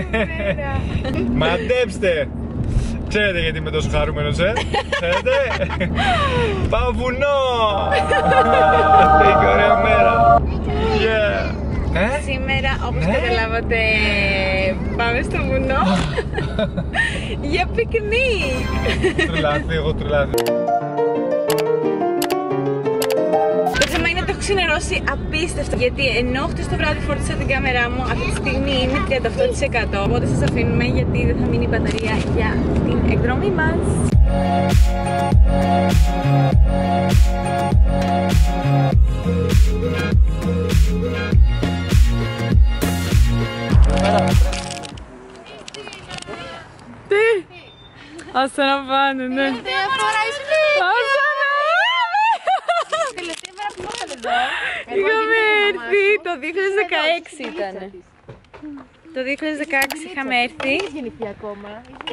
Καλημέρα, πού είστε! Μαντέψτε! Ξέρετε γιατί είμαι τόσο χαρούμενος, ε! Ξέρετε! Πάω βουνό! Έχει ωραία μέρα! Yeah! Ε; Σήμερα, όπως Ναι. καταλάβατε, πάμε στο βουνό για πικνίκ. Τρελάθη, εγώ τρελάθη. Έχω ξενερώσει απίστευτο γιατί ενώ χτες το βράδυ φόρτισα την κάμερά μου, αυτή τη στιγμή είναι 38%. Οπότε σας αφήνουμε γιατί δεν θα μείνει η μπαταρία για την εκδρομή μας. Τι! Ας να πάνε, ναι. Άσε να Είχαμε έρθει, το 2016 ήταν. Το 2016 είχαμε έρθει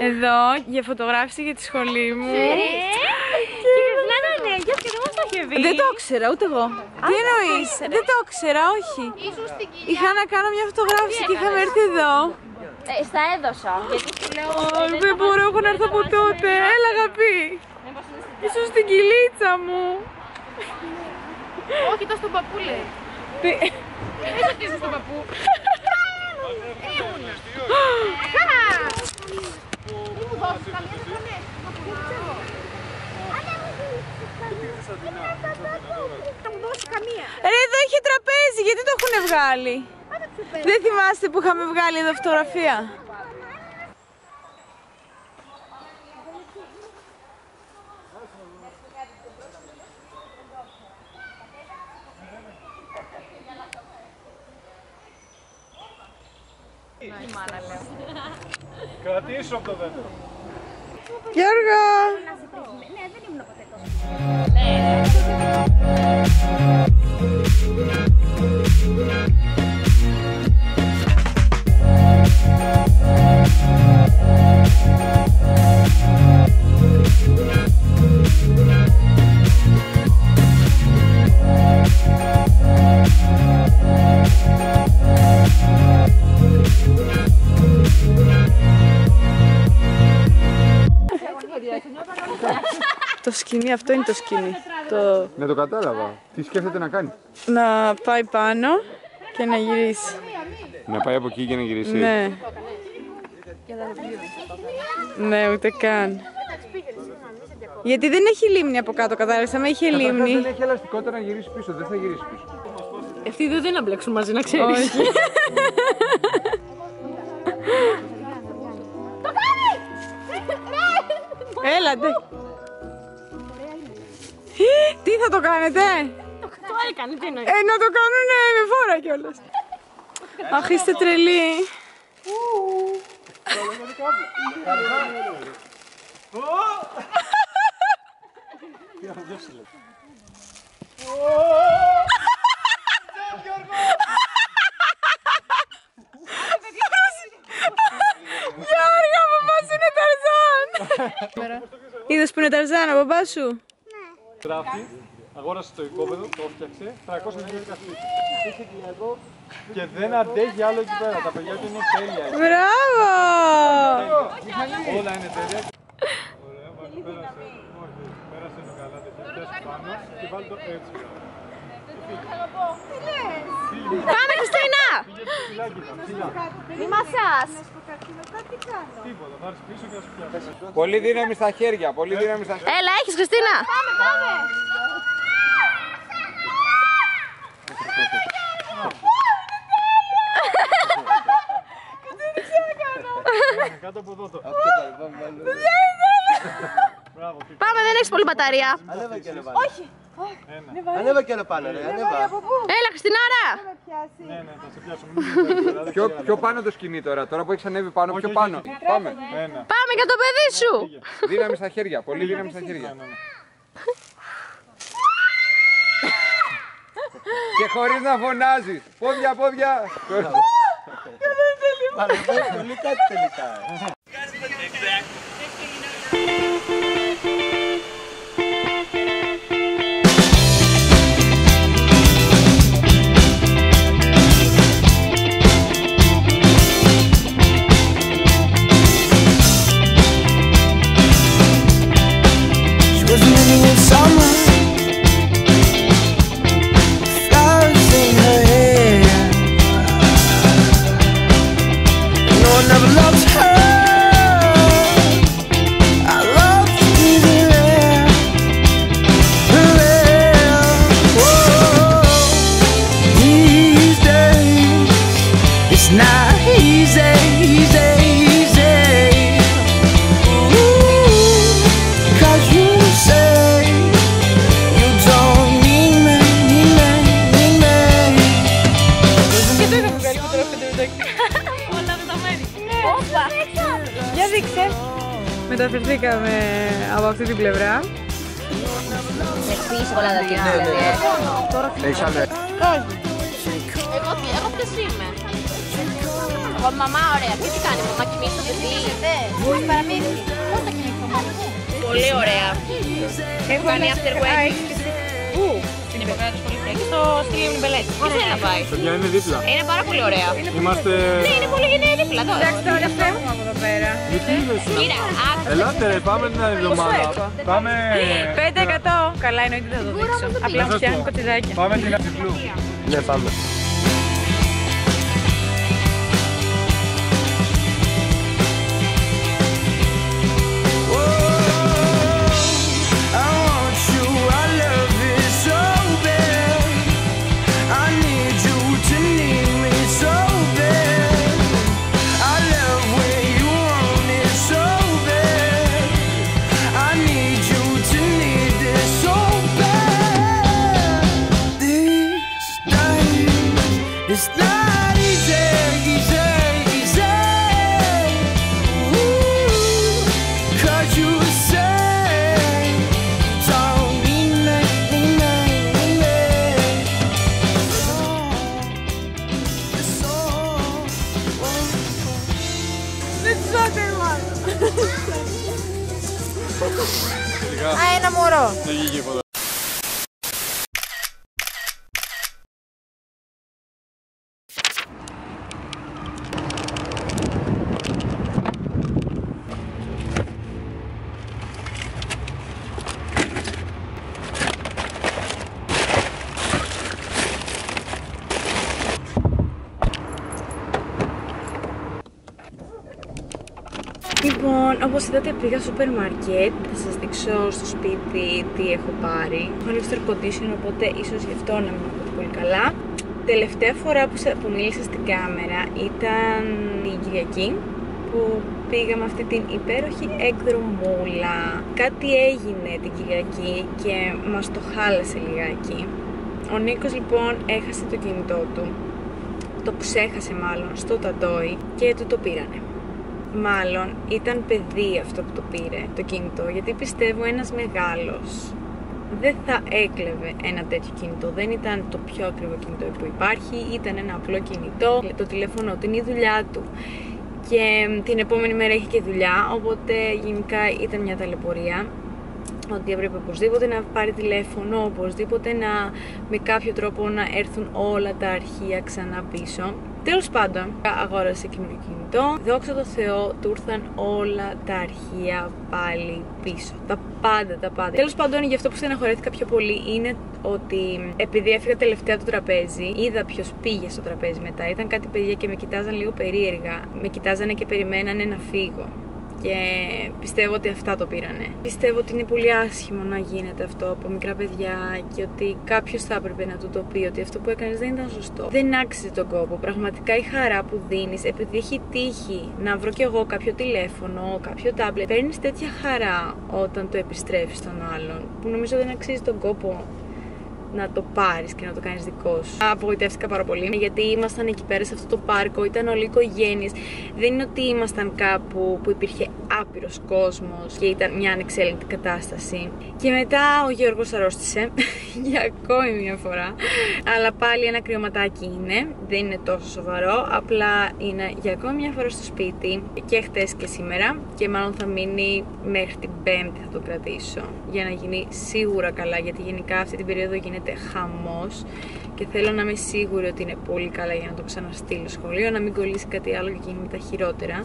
εδώ για φωτογράφηση για τη σχολή μου. Δεν το ήξερα, ούτε εγώ. Τι εννοείς, δεν το ήξερα, όχι. Είχα να κάνω μια φωτογράφηση και είχαμε έρθει εδώ. Ε, στα έδωσα. Γιατί σου λέω. Ω, Δεν μπορώ, έχω να έρθω από τότε. Έλα, αγαπή. Ήσουν στην κυλίτσα μου. Όχι, το στον παππού λέει. Τι- Δεν είσαι στον παππού. Ρε, εδώ είχε τραπέζι, γιατί το έχουν βγάλει; Δεν θυμάστε που είχαμε βγάλει εδώ φωτογραφία; Κρατήσω από το δέντρο. Γιώργο! Το σκηνή, αυτό είναι το σκηνή. Το... Ναι, το κατάλαβα. Τι σκέφτεται να κάνει; Να πάει πάνω και να γυρίσει. Να πάει από εκεί και να γυρίσει. Ναι. Ναι, ούτε καν. Γιατί δεν έχει λίμνη από κάτω, κατάλαβες. Αν είχε λίμνη. Δεν έχει ελαστικότητα να γυρίσει πίσω. Δεν θα γυρίσει πίσω. Αυτοί δεν είναι να μπλέξουν μαζί, να ξέρεις. Όχι. Έλατε. Τι θα το κάνετε; Το έκανε, τι εννοείς; Ε, να το κάνουνε με φόρα κιόλας. Αχ, είστε τρελοί. Γιώργο, ο παπάς σου είναι Ταρζάν. Είδες που είναι Ταρζάν, ο παπάς σου; Τράφι, αγόρασε το οικόπεδο, το έφτιαξε, 300 χιλιάρικα σπίτι. Και δεν αντέχει άλλο εκεί πέρα. Τα παιδιά του είναι τέλεια. Μπράβο. Όλα είναι τέλεια. Ωραία, βάλτε πέρασε. Όχι, πέρασε το καλά, δεν πιάσει πάνω και βάλει το έτσι. Πάμε, Χριστίνα! Φυλάκι ήταν, φυλά. Μη μασάς. Τίποτα, θα έρθει πίσω και θα σου πιάσει. Πολύ δύναμη στα χέρια, πολύ δύναμη στα χέρια. Έλα, έχεις, Χριστίνα. Κάτω από εδώ το. Μπράβο, τι Πάμε, δεν έχεις πολύ μπαταρία. Ανέβα και άλλο πάνω. Όχι. Ανέβα και άλλο πάνω, ρε. Ανέβα. Έλα, Χριστινάρα. Ναι, ναι, θα σε πιάσω. Μην μου πεις, δηλαδή. Πιο, πιο πάνω το σκηνή τώρα, τώρα που έχεις ανέβει πάνω, πιο όχι, πάνω. Πάμε. Ένα. Πάμε για το παιδί σου. Δύναμη στα χέρια, πολύ δύναμη στα χέρια. Ναι, ναι. Και χωρίς να φωνάζεις. Πόδια, πόδια. Πάρα πολύ κάτι τελικά. Έχεις άλλο. Εγώ, εγώ ποιος είμαι; Εγώ μαμά, ωραία. Και τι κάνει, μαμά κοιμήσει το παιδί. Μας παραμύθι. Πώς θα κοιμήσω μόνο μου. Πολύ ωραία. Έχω κάνει after wedding. Πού; Στην επίπεδα του σχολείου και στο στήλιο μου Μπελέτη. Ποιος θέλει να πάει; Παιδιά είναι δίπλα. Είναι πάρα πολύ ωραία. Είμαστε... Ναι, είναι πολύ είναι δίπλα τώρα. Εντάξει, τώρα φεύγουμε από εδώ πέρα. Γιατί δεν Μοίρα, άκουσα. Ελάτε ρε, πάμε την άλλη εβδομάδα. Πάμε... 5% καλά εννοείται δεν θα το δείξω. Απλά μου φτιάχνει κοτσιδάκια. Πάμε την Ατζιπλού. Ναι, πάμε. Λοιπόν, όπως είδατε, πήγα στο σούπερ μάρκετ. Θα σας δείξω στο σπίτι τι έχω πάρει. Έχω ανοίξει το air conditioner, οπότε ίσως γι' αυτό να μην ακούτε πολύ καλά. Τελευταία φορά που, σε- που μίλησα στην κάμερα ήταν την Κυριακή που πήγαμε αυτή την υπέροχη εκδρομούλα. Κάτι έγινε την Κυριακή και μας το χάλασε λιγάκι. Ο Νίκος λοιπόν έχασε το κινητό του, το ξέχασε μάλλον στο ταντόι και του το πήρανε. Μάλλον ήταν παιδί αυτό που το πήρε το κινητό, γιατί πιστεύω ένας μεγάλος δεν θα έκλεβε ένα τέτοιο κινητό. Δεν ήταν το πιο ακριβό κινητό που υπάρχει, ήταν ένα απλό κινητό, το τηλέφωνο του είναι η δουλειά του. Και την επόμενη μέρα είχε και δουλειά, οπότε γενικά ήταν μια ταλαιπωρία ότι έπρεπε οπωσδήποτε να πάρει τηλέφωνο, οπωσδήποτε να με κάποιο τρόπο να έρθουν όλα τα αρχεία ξανά πίσω. Τέλος πάντων, αγόρασε καινούριο κινητό. Δόξα τω Θεώ, του ήρθαν όλα τα αρχεία πάλι πίσω. Τα πάντα, τα πάντα. Τέλος πάντων, γι' αυτό που στεναχωρέθηκα πιο πολύ είναι ότι επειδή έφυγα τελευταία το τραπέζι, είδα ποιος πήγε στο τραπέζι μετά. Ήταν κάτι παιδιά και με κοιτάζαν λίγο περίεργα. Με κοιτάζανε και περιμένανε να φύγω και πιστεύω ότι αυτά το πήρανε. Πιστεύω ότι είναι πολύ άσχημο να γίνεται αυτό από μικρά παιδιά και ότι κάποιος θα έπρεπε να του το πει ότι αυτό που έκανες δεν ήταν σωστό. Δεν άξιζε τον κόπο. Πραγματικά η χαρά που δίνεις, επειδή έχει τύχει να βρω κι εγώ κάποιο τηλέφωνο, κάποιο τάμπλετ, παίρνεις τέτοια χαρά όταν το επιστρέφεις στον άλλον, που νομίζω δεν αξίζει τον κόπο να το πάρεις και να το κάνεις δικό σου. Απογοητεύτηκα πάρα πολύ γιατί ήμασταν εκεί πέρα σε αυτό το πάρκο, ήταν όλοι οικογένειες. Δεν είναι ότι ήμασταν κάπου που υπήρχε άπειρος κόσμος και ήταν μια ανεξέλεγκτη κατάσταση. Και μετά ο Γιώργος αρρώστησε για ακόμη μια φορά. Αλλά πάλι ένα κρυωματάκι είναι, δεν είναι τόσο σοβαρό. Απλά είναι για ακόμη μια φορά στο σπίτι και χτες και σήμερα. Και μάλλον θα μείνει μέχρι την Πέμπτη θα το κρατήσω για να γίνει σίγουρα καλά γιατί γενικά αυτή την περίοδο γίνεται χαμός και θέλω να είμαι σίγουρη ότι είναι πολύ καλά για να το ξαναστείλω σχολείο, να μην κολλήσει κάτι άλλο και γίνει τα χειρότερα.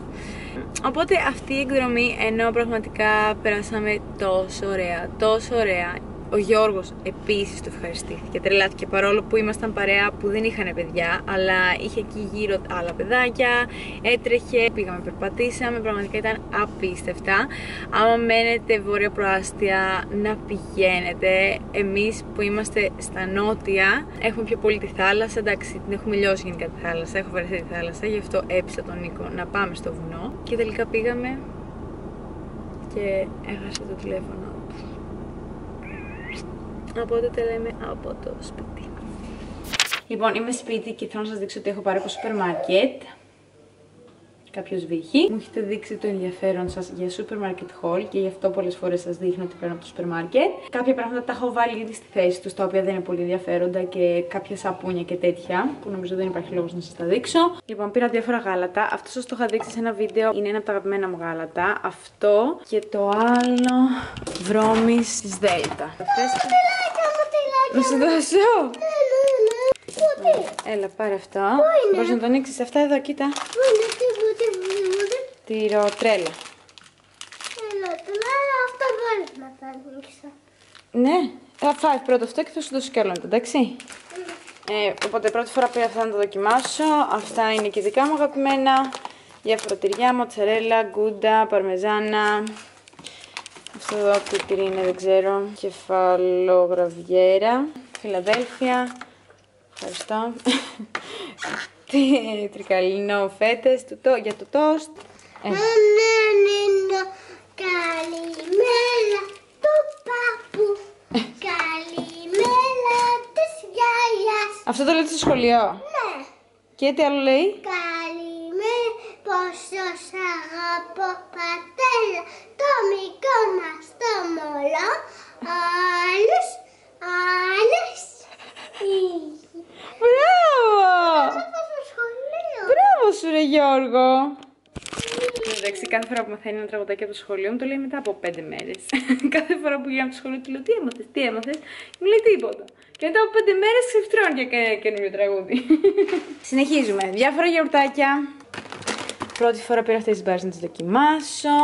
Οπότε αυτή η εκδρομή, ενώ πραγματικά περάσαμε τόσο ωραία, τόσο ωραία, ο Γιώργος επίσης το ευχαριστήθηκε, τρελάθηκε παρόλο που ήμασταν παρέα που δεν είχαν παιδιά, αλλά είχε εκεί γύρω άλλα παιδάκια, έτρεχε, πήγαμε, περπατήσαμε, πραγματικά ήταν απίστευτα. Άμα μένετε βόρεια προάστια, να πηγαίνετε. Εμείς που είμαστε στα νότια, έχουμε πιο πολύ τη θάλασσα, εντάξει την έχουμε λιώσει γενικά τη θάλασσα, έχω βαρεθεί τη θάλασσα, γι' αυτό έπεισα τον Νίκο να πάμε στο βουνό και τελικά πήγαμε και έχασε το τηλέφωνο. Οπότε τα λέμε από το σπίτι. Λοιπόν, είμαι σπίτι και θέλω να σας δείξω ότι έχω πάρει από σούπερ μάρκετ. κάποιος βήχη. Μου έχετε δείξει το ενδιαφέρον σας για supermarket haul και γι' αυτό πολλές φορές σας δείχνω τι παίρνω από το σούπερ μάρκετ. Κάποια πράγματα τα έχω βάλει ήδη στη θέση τους, τα οποία δεν είναι πολύ ενδιαφέροντα και κάποια σαπούνια και τέτοια, που νομίζω δεν υπάρχει λόγος να σας τα δείξω. Λοιπόν, πήρα διάφορα γάλατα. Αυτό σας το είχα δείξει σε ένα βίντεο, είναι ένα από τα αγαπημένα μου γάλατα. Αυτό και το άλλο βρώμης της Δέλτα. Να σου δώσω. Έλα, πάρε αυτό. Μπορείς να το ανοίξεις αυτά εδώ, κοίτα. Τυροτρέλα. Αυτό μπορείς να το ανοίξω. Ναι, θα φάει πρώτο αυτό και θα σου δώσω κι άλλο μετά, εντάξει. Ε, οπότε πρώτη φορά πήρα αυτά να το δοκιμάσω. Αυτά είναι και δικά μου αγαπημένα. Διάφορα τυριά, μοτσαρέλα, γκούντα, παρμεζάνα. Αυτό εδώ τι τυρί είναι, δεν ξέρω. Κεφαλογραβιέρα, Φιλαδέλφια. Ευχαριστώ. Τι- Τρικαλινό φέτες του το, για το τόστ. Ε, Καλημέρα του παππού. Καλημέρα της γιαγιάς. αυτό το λέτε στο σχολείο; Ναι. Και τι άλλο λέει; Καλημέρα, πόσο σ' αγαπώ πατέρα, το μικρό μας το μωρό, άλλους, άλλους, Μπράβο! Αυτό στο σχολείο. Μπράβο σου ρε Γιώργο! Εντάξει, κάθε φορά που μαθαίνει ένα τραγουδάκι από το σχολείο μου το λέει μετά από πέντε μέρες. κάθε φορά που γυρνάω από το σχολείο του λέω τι έμαθες, τι έμαθες; Μου λέει τίποτα. Και μετά από πέντε μέρες ξεφτρώνει για κα- καινούριο τραγούδι. Συνεχίζουμε. Διάφορα γιαουρτάκια. Πρώτη φορά πήρα αυτές τις μπάρες να τις δοκιμάσω.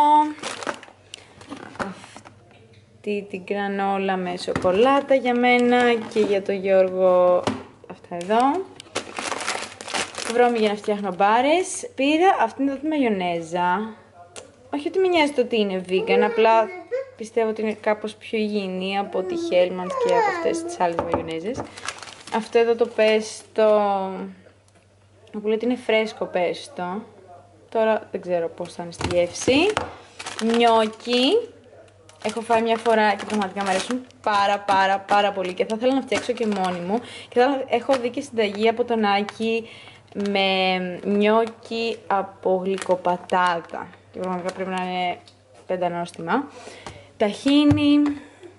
Αυτή την κρανόλα με σοκολάτα για μένα και για τον Γιώργο αυτά εδώ βρώμη για να φτιάχνω μπάρες. Πήρα αυτήν εδώ τη μαγιονέζα. Όχι ότι με νοιάζει το ότι είναι vegan, απλά πιστεύω ότι είναι κάπως πιο υγιεινή από τη Hellmann's και από αυτές τις άλλες μαγιονέζες. Αυτό εδώ το πέστο, που λέτε είναι φρέσκο πέστο. Τώρα δεν ξέρω πώς θα είναι στη γεύση. Νιόκι. Έχω φάει μια φορά και πραγματικά μου αρέσουν πάρα πάρα πάρα πολύ και θα ήθελα να φτιάξω και μόνη μου. Και θα, έχω δει και συνταγή από τον Άκη με νιόκι από γλυκοπατάτα. Και πραγματικά πρέπει να είναι πεντανόστιμα. Ταχίνι,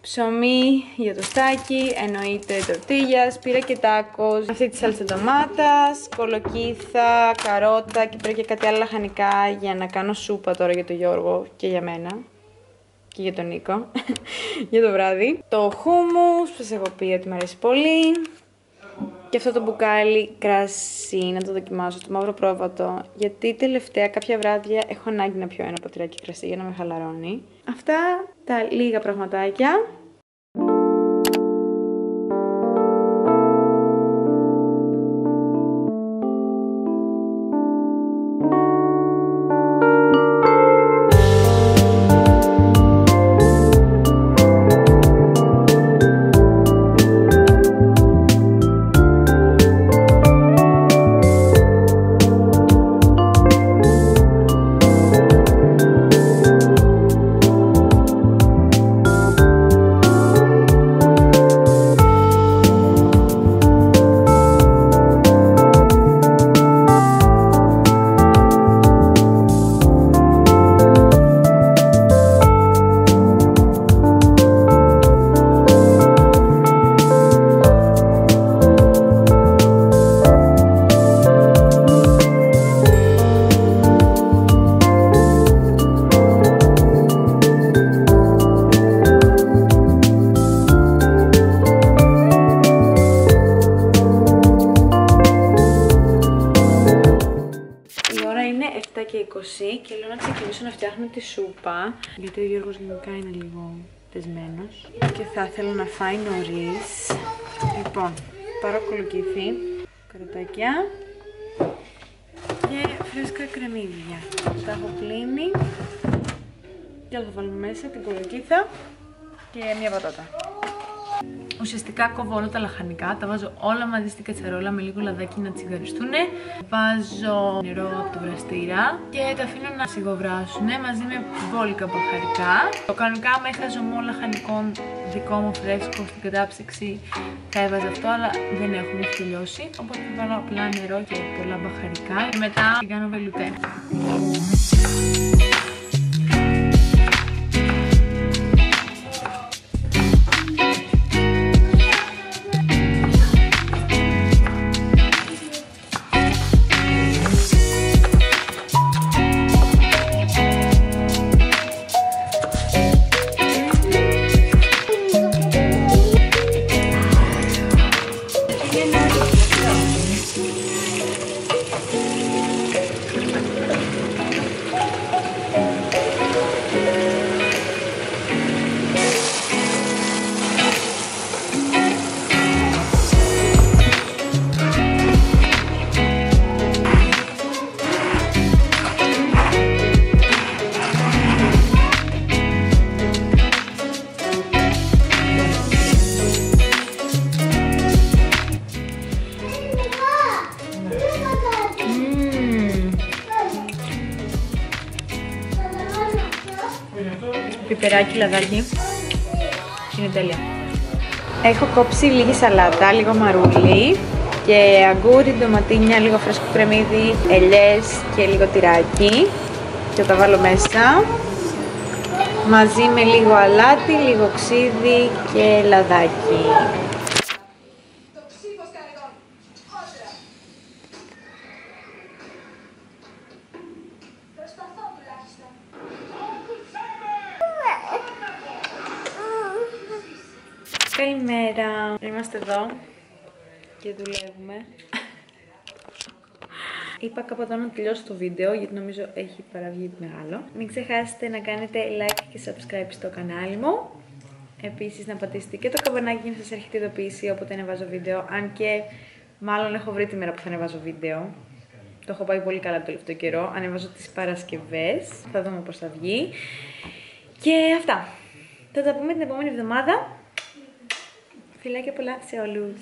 ψωμί για το στάκι, εννοείται τορτίγιας, πήρα και τάκος, αυτή τη σάλτσα ντομάτας, κολοκύθα, καρότα και πήρα και κάτι άλλο λαχανικά για να κάνω σούπα τώρα για τον Γιώργο και για μένα και για τον Νίκο για το βράδυ. Το χούμους που σας έχω πει ότι μου αρέσει πολύ. Και αυτό το μπουκάλι κρασί, να το δοκιμάσω, το μαύρο πρόβατο. Γιατί τελευταία κάποια βράδια έχω ανάγκη να πιω ένα ποτηράκι κρασί για να με χαλαρώνει. Αυτά τα λίγα πραγματάκια. Σούπα. Γιατί ο Γιώργος γενικά είναι λίγο πεσμένος. Και θα ήθελα να φάει νωρίς. Λοιπόν, πάρω κολοκύθι, καροτάκια και φρέσκα κρεμμύδια. Τα έχω πλύνει. Και θα βάλουμε μέσα την κολοκύθα και μια πατάτα. Ουσιαστικά κόβω όλα τα λαχανικά, τα βάζω όλα μαζί στην κατσαρόλα με λίγο λαδάκι να τσιγαριστούν. Βάζω νερό από το βραστήρα και τα αφήνω να σιγοβράσουν μαζί με βόλικα μπαχαρικά. Το κανονικά άμα είχα ζωμό λαχανικών δικό μου φρέσκο στην κατάψυξη θα έβαζα αυτό, αλλά δεν έχουμε έχει τελειώσει. Οπότε θα βάλω απλά νερό και πολλά μπαχαρικά και μετά την κάνω βελουτέ. Πιπεράκι, λαδάκι. Είναι τέλεια. Έχω κόψει λίγη σαλάτα, λίγο μαρούλι και αγκούρι, ντοματίνια, λίγο φρέσκο κρεμμύδι, ελιές και λίγο τυράκι και θα τα βάλω μέσα μαζί με λίγο αλάτι, λίγο ξύδι και λαδάκι. Καλημέρα! Είμαστε εδώ και δουλεύουμε. Είπα κάποτε να τελειώσω το βίντεο γιατί νομίζω έχει παραβγεί μεγάλο. Μην ξεχάσετε να κάνετε like και subscribe στο κανάλι μου. Επίσης να πατήσετε και το καμπανάκι για να σας έρχεται ειδοποίηση όποτε ανεβάζω βίντεο. Αν και μάλλον έχω βρει τη μέρα που θα ανεβάζω βίντεο. Το έχω πάει πολύ καλά το τελευταίο καιρό. Ανεβάζω τις Παρασκευές. Θα δούμε πώς θα βγει. Και αυτά. Θα τα πούμε την επόμενη εβδομάδα. Φιλάκια πολλά σε όλους.